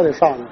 还得上呢